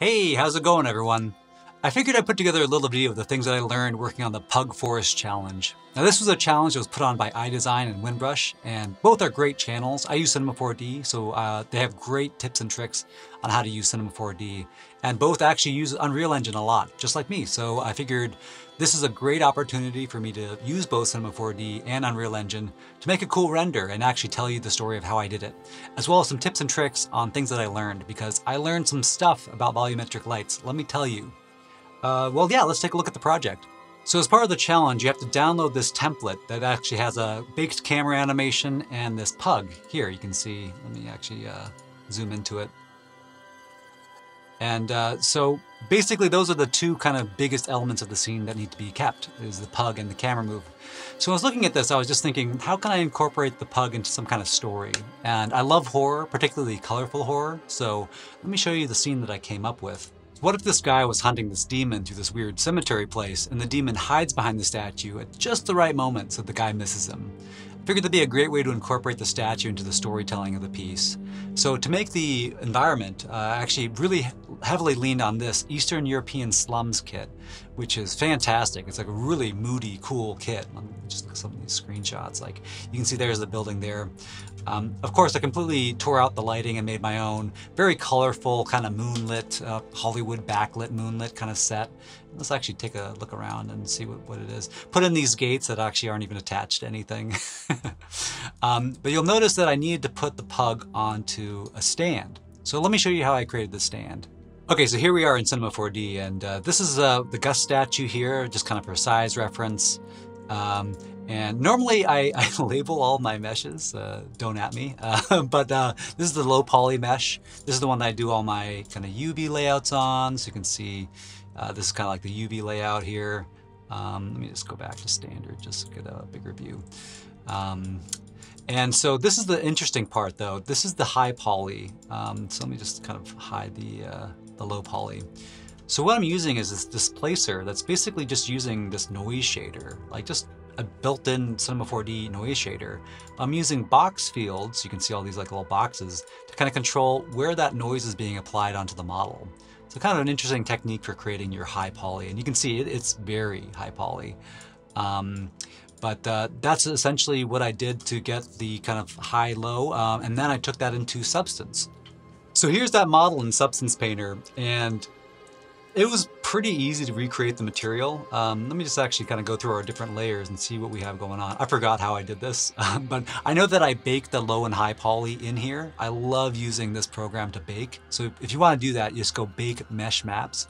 Hey, how's it going everyone? I figured I'd put together a little video of the things that I learned working on the Pug Forest Challenge. Now this was a challenge that was put on by Eyedesyn and Winbush, and both are great channels. I use Cinema 4D, so uh, they have great tips and tricks on how to use Cinema 4D. And both actually use Unreal Engine a lot, just like me. So I figured this is a great opportunity for me to use both Cinema 4D and Unreal Engine to make a cool render and actually tell you the story of how I did it, as well as some tips and tricks on things that I learned, because I learned some stuff about volumetric lights, let me tell you. Uh, well, yeah, let's take a look at the project. So as part of the challenge, you have to download this template that actually has a baked camera animation and this pug. Here, you can see, let me actually uh, zoom into it. And uh, so basically those are the two kind of biggest elements of the scene that need to be kept, is the pug and the camera move. So when I was looking at this, I was just thinking, how can I incorporate the pug into some kind of story? And I love horror, particularly colorful horror, so let me show you the scene that I came up with. What if this guy was hunting this demon through this weird cemetery place and the demon hides behind the statue at just the right moment so the guy misses him? Figured that'd be a great way to incorporate the statue into the storytelling of the piece. So to make the environment, uh, actually really heavily leaned on this Eastern European slums kit, which is fantastic. It's like a really moody, cool kit. Let me just look at some of these screenshots. Like you can see there's the building there. Um, of course, I completely tore out the lighting and made my own very colorful, kind of moonlit, uh, Hollywood backlit moonlit kind of set. Let's actually take a look around and see what, what it is. Put in these gates that actually aren't even attached to anything. um, but you'll notice that I needed to put the pug onto a stand. So let me show you how I created the stand. Okay, so here we are in Cinema 4D, and uh, this is uh, the Gus statue here, just kind of for size reference. Um, and normally I, I, label all my meshes, uh, don't at me, uh, but uh, this is the low poly mesh. This is the one that I do all my kind of UV layouts on. So you can see uh, this is kind of like the UV layout here. Um, let me just go back to standard just to get a bigger view. Um, and so this is the interesting part though. This is the high poly. Um, so let me just kind of hide the, uh, the low poly. So what I'm using is this displacer that's basically just using this noise shader, like just a built-in Cinema 4D noise shader. I'm using box fields, you can see all these like little boxes, to kind of control where that noise is being applied onto the model. So kind of an interesting technique for creating your high poly. And you can see it, it's very high poly. Um, but uh, that's essentially what I did to get the kind of high-low, um, and then I took that into Substance. So here's that model in Substance Painter, and it was pretty easy to recreate the material. Um, let me just actually kind of go through our different layers and see what we have going on. I forgot how I did this, but I know that I baked the low and high poly in here. I love using this program to bake. So if you want to do that, you just go bake mesh maps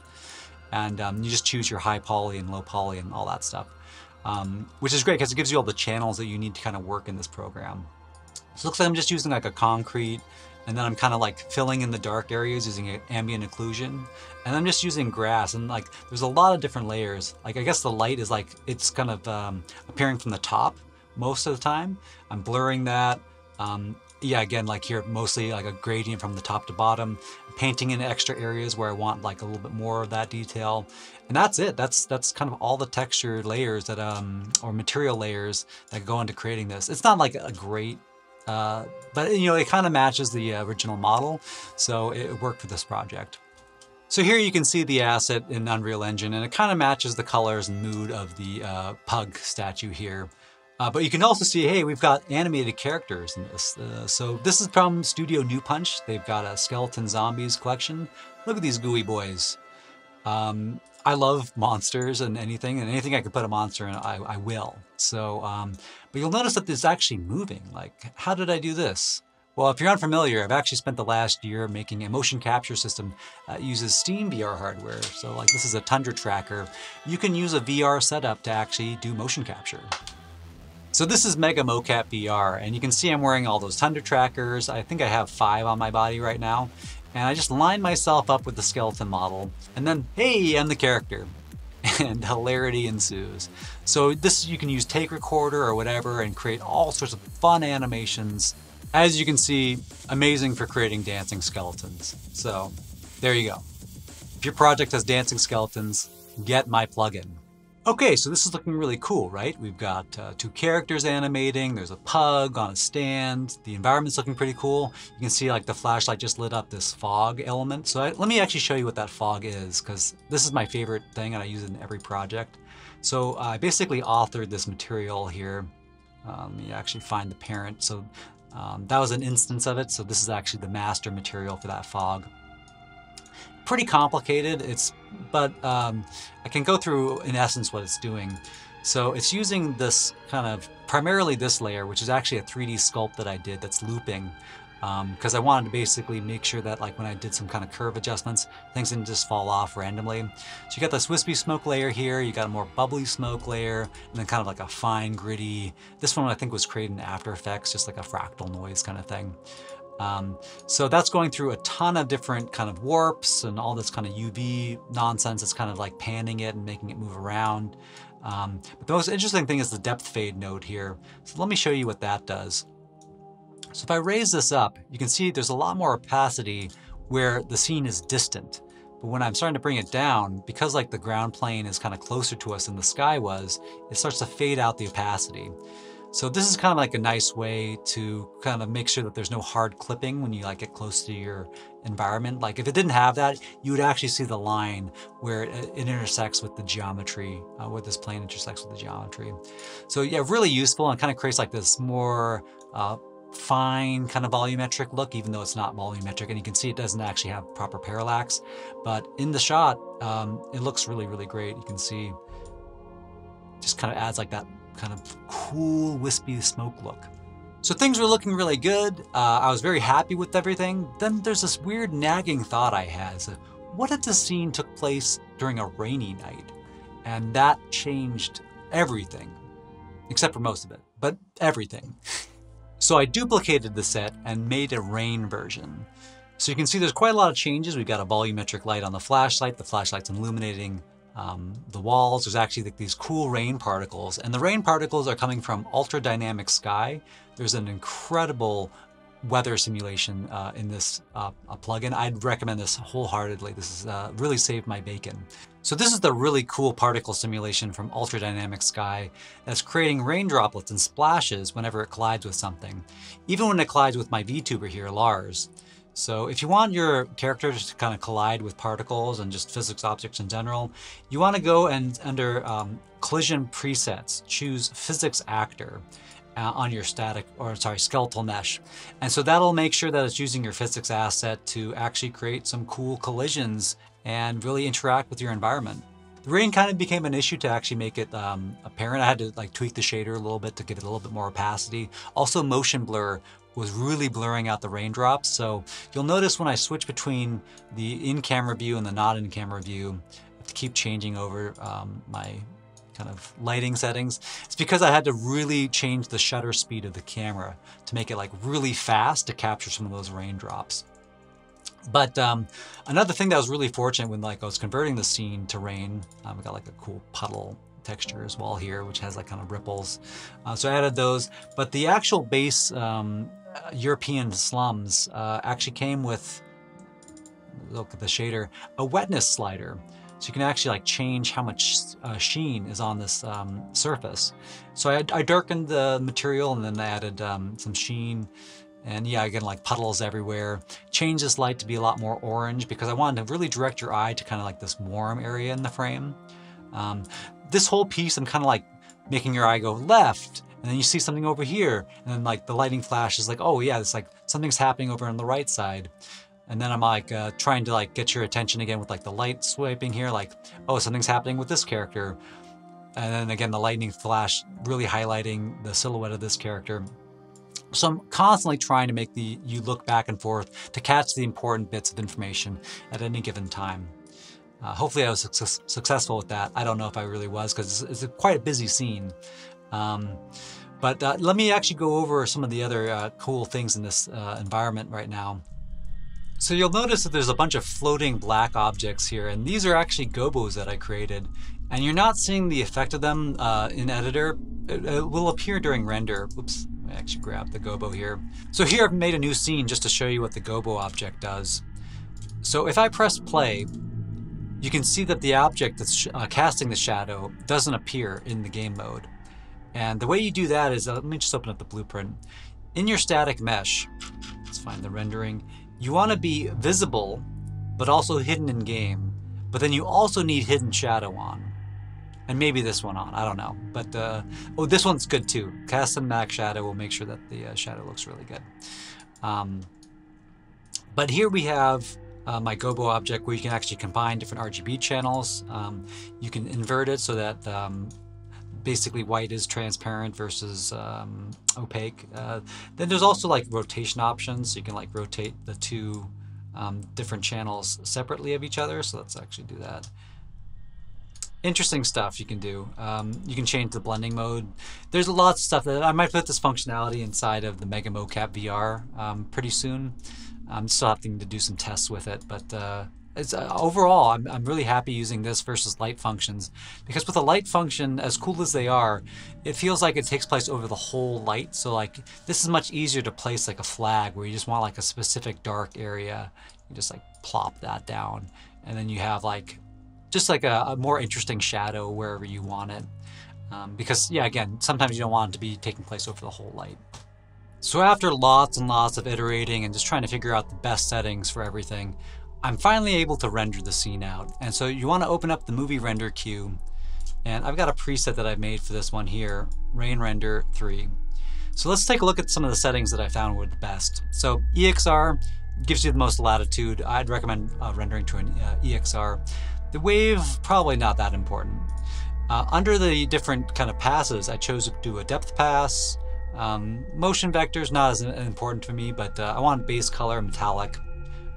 and um, you just choose your high poly and low poly and all that stuff, um, which is great because it gives you all the channels that you need to kind of work in this program. So it looks like I'm just using like a concrete and then I'm kind of like filling in the dark areas using ambient occlusion. And I'm just using grass and like there's a lot of different layers. Like I guess the light is like, it's kind of um, appearing from the top most of the time. I'm blurring that. Um, yeah, again, like here, mostly like a gradient from the top to bottom, painting in extra areas where I want like a little bit more of that detail. And that's it. That's that's kind of all the texture layers that, um, or material layers that go into creating this. It's not like a great uh, but you know, it kind of matches the original model, so it worked for this project. So here you can see the asset in Unreal Engine, and it kind of matches the colors and mood of the uh, pug statue here. Uh, but you can also see, hey, we've got animated characters in this. Uh, so this is from Studio New Punch. They've got a Skeleton Zombies collection. Look at these gooey boys. Um, I love monsters and anything, and anything I can put a monster in, I, I will. So, um, but you'll notice that this is actually moving. Like, how did I do this? Well, if you're unfamiliar, I've actually spent the last year making a motion capture system that uses Steam VR hardware. So like this is a Tundra tracker. You can use a VR setup to actually do motion capture. So this is Mega Mocap VR, and you can see I'm wearing all those Tundra trackers. I think I have five on my body right now. And I just line myself up with the skeleton model, and then, hey, I'm the character. And hilarity ensues. So this, you can use Take Recorder or whatever and create all sorts of fun animations. As you can see, amazing for creating dancing skeletons. So there you go. If your project has dancing skeletons, get my plugin. Okay, so this is looking really cool, right? We've got uh, two characters animating, there's a pug on a stand, the environment's looking pretty cool. You can see like the flashlight just lit up this fog element. So I, let me actually show you what that fog is, because this is my favorite thing and I use it in every project. So I basically authored this material here. Um, me actually find the parent. So um, that was an instance of it. So this is actually the master material for that fog pretty complicated. It's, but um, I can go through in essence what it's doing. So it's using this kind of, primarily this layer, which is actually a 3D sculpt that I did that's looping because um, I wanted to basically make sure that like when I did some kind of curve adjustments, things didn't just fall off randomly. So you got this wispy smoke layer here, you got a more bubbly smoke layer, and then kind of like a fine gritty, this one I think was created in After Effects, just like a fractal noise kind of thing. Um, so that's going through a ton of different kind of warps and all this kind of UV nonsense. It's kind of like panning it and making it move around. Um, but the most interesting thing is the depth fade node here. So let me show you what that does. So if I raise this up, you can see there's a lot more opacity where the scene is distant. But when I'm starting to bring it down, because like the ground plane is kind of closer to us than the sky was, it starts to fade out the opacity. So this is kind of like a nice way to kind of make sure that there's no hard clipping when you like get close to your environment. Like if it didn't have that, you would actually see the line where it, it intersects with the geometry, uh, where this plane intersects with the geometry. So yeah, really useful and kind of creates like this more uh, fine kind of volumetric look, even though it's not volumetric. And you can see it doesn't actually have proper parallax, but in the shot, um, it looks really, really great. You can see just kind of adds like that kind of cool, wispy smoke look. So things were looking really good. Uh, I was very happy with everything. Then there's this weird nagging thought I had. So what if the scene took place during a rainy night? And that changed everything, except for most of it, but everything. so I duplicated the set and made a rain version. So you can see there's quite a lot of changes. We've got a volumetric light on the flashlight. The flashlight's illuminating um, the walls. There's actually these cool rain particles, and the rain particles are coming from Ultra Dynamic Sky. There's an incredible weather simulation uh, in this uh, plugin. I'd recommend this wholeheartedly. This has uh, really saved my bacon. So this is the really cool particle simulation from Ultra Dynamic Sky that's creating rain droplets and splashes whenever it collides with something. Even when it collides with my VTuber here, Lars. So if you want your characters to kind of collide with particles and just physics objects in general, you want to go and under um, collision presets, choose physics actor uh, on your static, or sorry, skeletal mesh. And so that'll make sure that it's using your physics asset to actually create some cool collisions and really interact with your environment. The rain kind of became an issue to actually make it um, apparent. I had to like tweak the shader a little bit to give it a little bit more opacity. Also motion blur was really blurring out the raindrops. So you'll notice when I switch between the in-camera view and the not in-camera view, I have to keep changing over um, my kind of lighting settings. It's because I had to really change the shutter speed of the camera to make it like really fast to capture some of those raindrops. But um, another thing that was really fortunate when like I was converting the scene to rain, um, got like a cool puddle texture as well here, which has like kind of ripples. Uh, so I added those, but the actual base um, European slums uh, actually came with, look at the shader, a wetness slider. So you can actually like change how much uh, sheen is on this um, surface. So I, I, darkened the material and then I added um, some sheen and yeah, again, like puddles everywhere. Change this light to be a lot more orange because I wanted to really direct your eye to kind of like this warm area in the frame. Um, this whole piece, I'm kind of like making your eye go left and then you see something over here and then like the lighting flash is like oh yeah it's like something's happening over on the right side and then I'm like uh, trying to like get your attention again with like the light swiping here like oh something's happening with this character and then again the lightning flash really highlighting the silhouette of this character so I'm constantly trying to make the you look back and forth to catch the important bits of information at any given time. Uh, hopefully I was success successful with that. I don't know if I really was because it's, it's, a quite a busy scene. Um, but uh, let me actually go over some of the other uh, cool things in this uh, environment right now. So you'll notice that there's a bunch of floating black objects here, and these are actually gobos that I created. And you're not seeing the effect of them uh, in Editor. It, it, will appear during render. Oops, I actually grab the gobo here. So here I've made a new scene just to show you what the gobo object does. So if I press play, you can see that the object that's uh, casting the shadow doesn't appear in the game mode. And the way you do that is, uh, let me just open up the blueprint. In your static mesh, let's find the rendering, you want to be visible, but also hidden in game. But then you also need hidden shadow on. And maybe this one on, I don't know. But, uh, oh, this one's good too. Cast some max shadow will make sure that the uh, shadow looks really good. Um, but here we have uh, my Gobo object where you can actually combine different RGB channels. Um, you can invert it so that um, basically white is transparent versus um, opaque. Uh, then there's also like rotation options. So you can like rotate the two um, different channels separately of each other. So let's actually do that. Interesting stuff you can do. Um, you can change the blending mode. There's lots of stuff that I might put this functionality inside of the Mega Mocap VR um, pretty soon. I'm still having to do some tests with it, but uh, uh, overall, I'm, I'm really happy using this versus light functions because with a light function, as cool as they are, it feels like it takes place over the whole light. So like this is much easier to place like a flag where you just want like a specific dark area. You just like plop that down and then you have like just like a, a more interesting shadow wherever you want it. Um, because yeah, again, sometimes you don't want it to be taking place over the whole light. So after lots and lots of iterating and just trying to figure out the best settings for everything, I'm finally able to render the scene out. And so you want to open up the movie render queue. And I've got a preset that I've made for this one here, Rain Render 3. So let's take a look at some of the settings that I found were the best. So EXR gives you the most latitude. I'd recommend uh, rendering to an uh, EXR. The wave, probably not that important. Uh, under the different kind of passes, I chose to do a depth pass, um, motion vectors, not as important for me, but uh, I want base color metallic.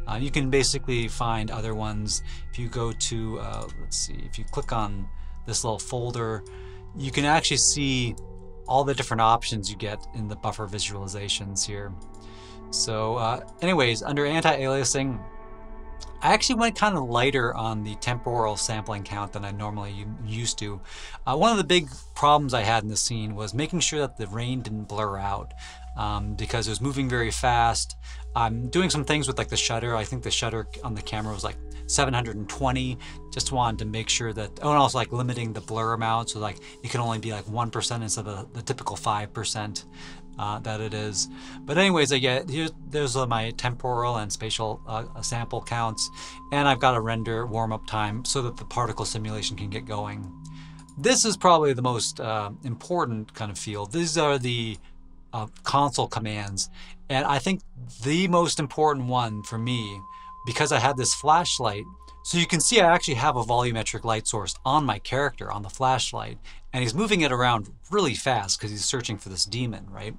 Uh, you can basically find other ones. If you go to, uh, let's see, if you click on this little folder, you can actually see all the different options you get in the buffer visualizations here. So uh, anyways, under anti-aliasing, I actually went kind of lighter on the temporal sampling count than I normally used to. Uh, one of the big problems I had in the scene was making sure that the rain didn't blur out um, because it was moving very fast. I'm doing some things with like the shutter. I think the shutter on the camera was like 720. Just wanted to make sure that, oh, and also like limiting the blur amount. So like it can only be like 1% instead of the, the typical 5% uh, that it is. But anyways, I get here. There's uh, my temporal and spatial uh, sample counts, and I've got a render warm up time so that the particle simulation can get going. This is probably the most uh, important kind of field. These are the uh, console commands, and I think the most important one for me, because I had this flashlight so you can see I actually have a volumetric light source on my character on the flashlight and he's moving it around really fast because he's searching for this demon, right?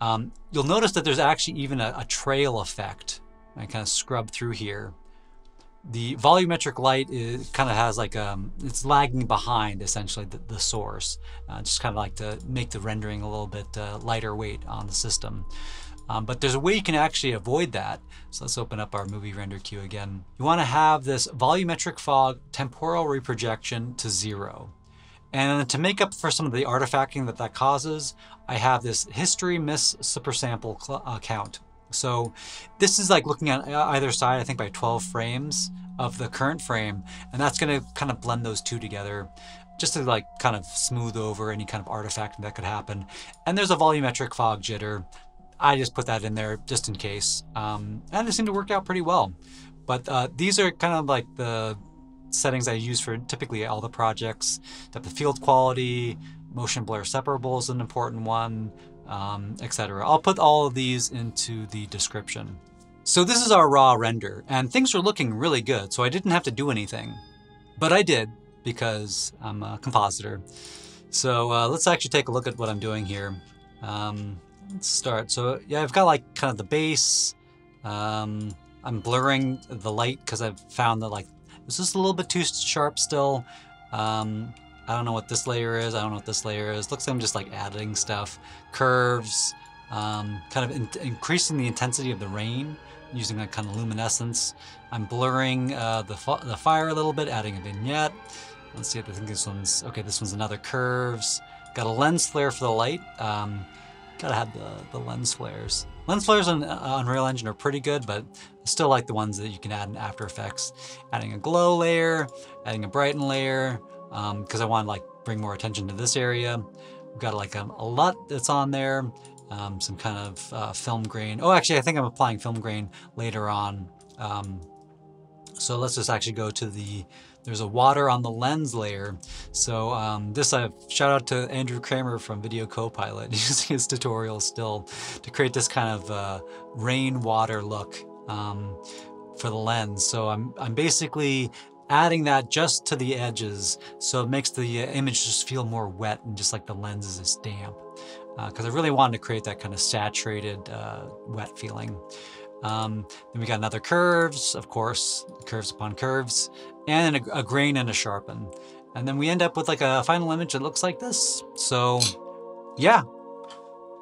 Um, you'll notice that there's actually even a, a trail effect. I kind of scrub through here. The volumetric light is, kind of has like um, it's lagging behind essentially the, the source, uh, just kind of like to make the rendering a little bit uh, lighter weight on the system. Um, but there's a way you can actually avoid that. So let's open up our movie render queue again. You want to have this volumetric fog temporal reprojection to zero. And to make up for some of the artifacting that that causes, I have this history miss supersample uh, count. So this is like looking at either side, I think by 12 frames of the current frame, and that's going to kind of blend those two together just to like kind of smooth over any kind of artifact that could happen. And there's a volumetric fog jitter. I just put that in there just in case. Um, and it seemed to work out pretty well. But uh, these are kind of like the settings I use for typically all the projects. Depth of field quality, motion blur separable is an important one, um, etc. I'll put all of these into the description. So this is our raw render, and things are looking really good, so I didn't have to do anything. But I did, because I'm a compositor. So uh, let's actually take a look at what I'm doing here. Um, let's start. So yeah, I've got like kind of the base. Um, I'm blurring the light because I've found that like it's just a little bit too sharp still. Um, I don't know what this layer is. I don't know what this layer is. Looks like I'm just like adding stuff. Curves, um, kind of in increasing the intensity of the rain using a kind of luminescence. I'm blurring uh, the, the fire a little bit, adding a vignette. Let's see, if I think this one's, okay, this one's another curves. Got a lens flare for the light. Um, gotta have the, the lens flares. Lens flares on uh, Unreal Engine are pretty good, but I still like the ones that you can add in After Effects. Adding a glow layer, adding a brighten layer, because um, I want to like bring more attention to this area. We've got like a, a LUT that's on there, um, some kind of uh, film grain. Oh, actually, I think I'm applying film grain later on. Um, so let's just actually go to the, there's a water on the lens layer. So um, this, I shout out to Andrew Kramer from Video Copilot, using his tutorial still to create this kind of uh, rain water look um, for the lens. So I'm, I'm basically adding that just to the edges so it makes the uh, image just feel more wet and just like the lens is damp. Because uh, I really wanted to create that kind of saturated uh, wet feeling. Um, then we got another curves, of course, curves upon curves, and a, a, grain and a sharpen. And then we end up with like a final image that looks like this. So yeah,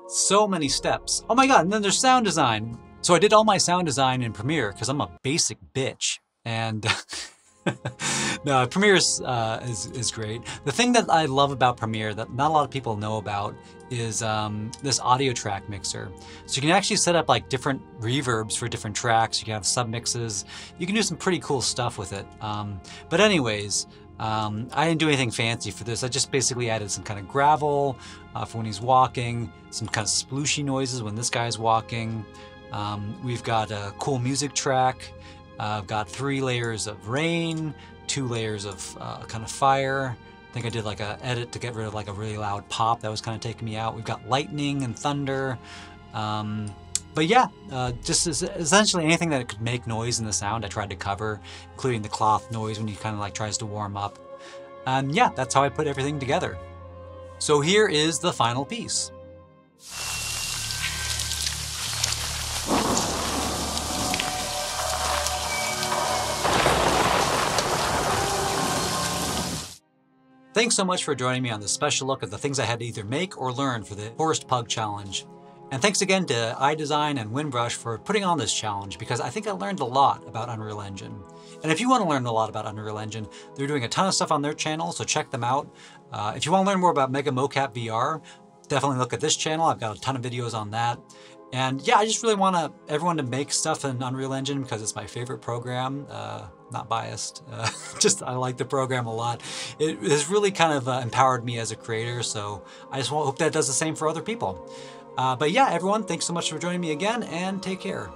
so many steps. Oh my God, and then there's sound design. So I did all my sound design in Premiere because I'm a basic bitch. And no, Premiere uh, is, is great. The thing that I love about Premiere that not a lot of people know about is um, this audio track mixer. So you can actually set up like different reverbs for different tracks. You can have submixes. You can do some pretty cool stuff with it. Um, but anyways, um, I didn't do anything fancy for this. I just basically added some kind of gravel uh, for when he's walking, some kind of splooshy noises when this guy's walking. Um, we've got a cool music track. I've got three layers of rain, two layers of uh, kind of fire. I think I did like a edit to get rid of like a really loud pop that was kind of taking me out. We've got lightning and thunder. Um, but yeah, uh, just essentially anything that could make noise in the sound I tried to cover, including the cloth noise when he kind of like tries to warm up. And yeah, that's how I put everything together. So here is the final piece. Thanks so much for joining me on this special look at the things I had to either make or learn for the Forest Pug Challenge. And thanks again to Eyedesyn and Winbush for putting on this challenge because I think I learned a lot about Unreal Engine. And if you want to learn a lot about Unreal Engine, they're doing a ton of stuff on their channel, so check them out. Uh, if you want to learn more about Mega Mocap VR, definitely look at this channel. I've got a ton of videos on that. And yeah, I just really want everyone to make stuff in Unreal Engine because it's my favorite program. Uh, not biased, uh, just I like the program a lot. It has really kind of uh, empowered me as a creator, so I just hope that does the same for other people. Uh, but yeah, everyone, thanks so much for joining me again, and take care.